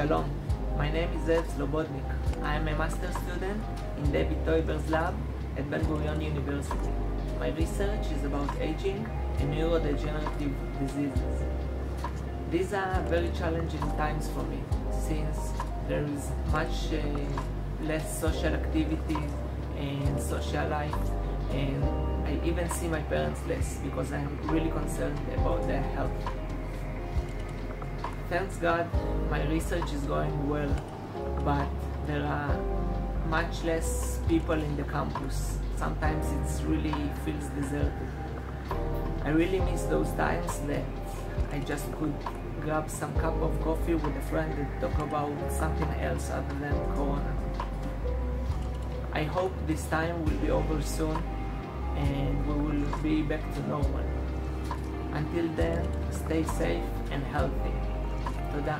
Shalom, my name is Ze'ev Slobodnik. I am a master student in David Teuber's lab at Ben Gurion University. My research is about aging and neurodegenerative diseases. These are very challenging times for me since there is much uh, less social activities and social life and I even see my parents less because I'm really concerned about their health. Thanks God, my research is going well, but there are much less people in the campus. Sometimes it really feels deserted. I really miss those times that I just could grab some cup of coffee with a friend and talk about something else other than Corona. I hope this time will be over soon and we will be back to normal. Until then, stay safe and healthy. туда